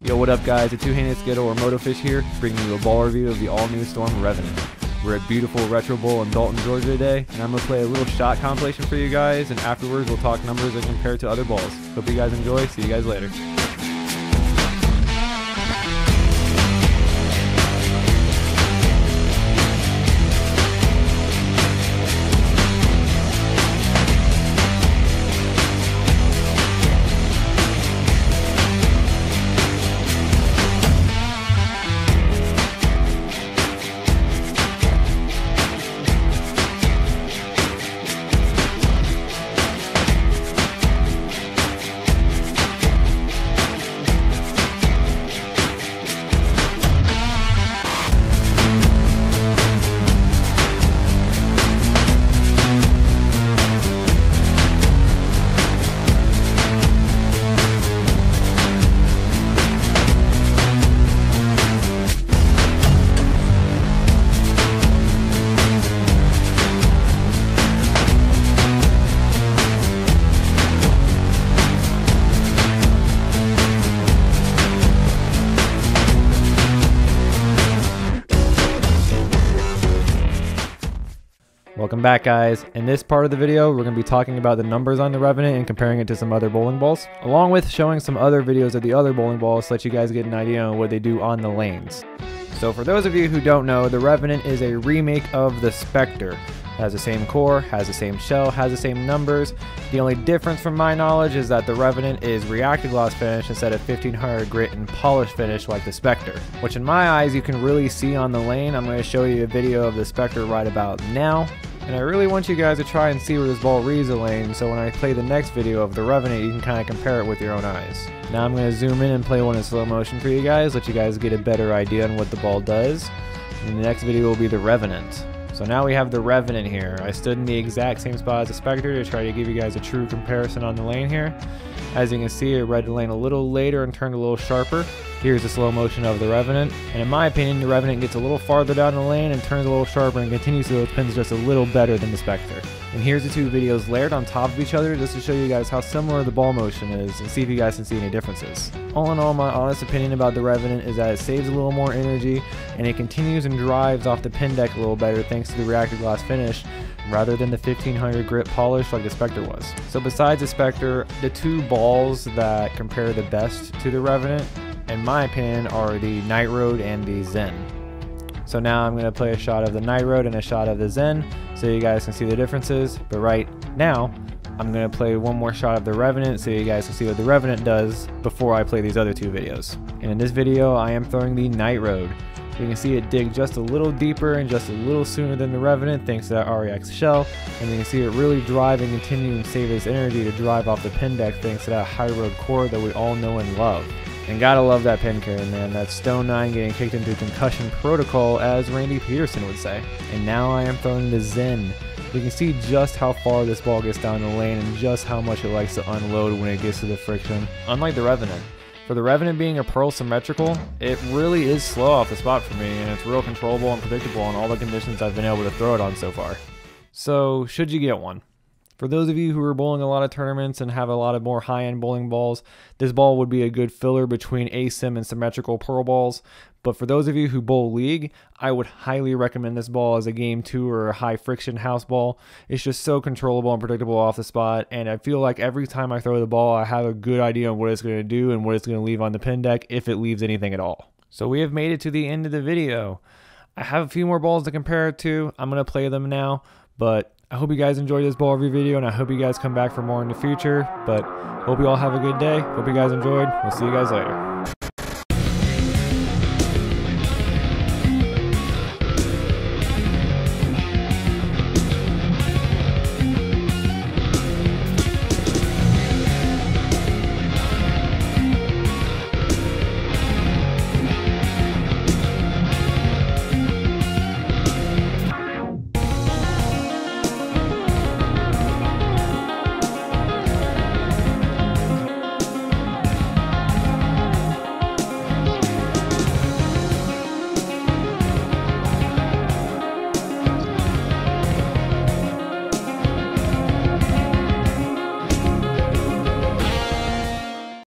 Yo, what up guys? It's two-handed skittle or motofish here, bringing you a ball review of the all-new Storm Revenant. We're at beautiful Retro Bowl in Dalton, Georgia today, and I'm going to play a little shot compilation for you guys, and afterwards we'll talk numbers and compare it to other balls. Hope you guys enjoy. See you guys later. Welcome back guys. In this part of the video, we're going to be talking about the numbers on the Revenant and comparing it to some other bowling balls, along with showing some other videos of the other bowling balls so that you guys get an idea on what they do on the lanes. So for those of you who don't know, the Revenant is a remake of the Spectre. Has the same core, has the same shell, has the same numbers. The only difference from my knowledge is that the Revenant is reactive gloss finish instead of 1500 grit and polish finish like the Spectre. Which in my eyes you can really see on the lane. I'm going to show you a video of the Spectre right about now. And I really want you guys to try and see where this ball reads the lane, so when I play the next video of the Revenant, you can kind of compare it with your own eyes. Now I'm going to zoom in and play one in slow motion for you guys, let you guys get a better idea on what the ball does. And the next video will be the Revenant. So now we have the Revenant here. I stood in the exact same spot as the Spectre to try to give you guys a true comparison on the lane here. As you can see, it read the lane a little later and turned a little sharper. Here's the slow motion of the Revenant, and in my opinion, the Revenant gets a little farther down the lane and turns a little sharper and continues to those pins just a little better than the Spectre. And here's the two videos layered on top of each other just to show you guys how similar the ball motion is and see if you guys can see any differences. All in all, my honest opinion about the Revenant is that it saves a little more energy and it continues and drives off the pin deck a little better thanks to the reactive gloss finish rather than the 1500 grit polish like the Spectre was. So besides the Spectre, the two balls that compare the best to the Revenant, in my opinion, are the Night Road and the Zen. So now I'm going to play a shot of the Night Road and a shot of the Zen so you guys can see the differences. But right now, I'm going to play one more shot of the Revenant so you guys can see what the Revenant does before I play these other two videos. And in this video, I am throwing the Night Road. You can see it dig just a little deeper and just a little sooner than the Revenant thanks to that REX shell. And you can see it really drive and continue and save its energy to drive off the pin deck thanks to that high road core that we all know and love. And gotta love that pin carry, man. That Stone 9 getting kicked into concussion protocol, as Randy Pedersen would say. And now I am throwing the Zen. We can see just how far this ball gets down the lane and just how much it likes to unload when it gets to the friction. Unlike the Revenant. For the Revenant being a Pearl symmetrical, it really is slow off the spot for me, and it's real controllable and predictable on all the conditions I've been able to throw it on so far. So, should you get one? For those of you who are bowling a lot of tournaments and have a lot of more high-end bowling balls, this ball would be a good filler between asym and symmetrical pearl balls, but for those of you who bowl league, I would highly recommend this ball as a game two or a high friction house ball. It's just so controllable and predictable off the spot, and I feel like every time I throw the ball, I have a good idea on what it's going to do and what it's going to leave on the pin deck if it leaves anything at all. So we have made it to the end of the video. I have a few more balls to compare it to. I'm going to play them now, but I hope you guys enjoyed this ball review video, and I hope you guys come back for more in the future. But hope you all have a good day. Hope you guys enjoyed. We'll see you guys later.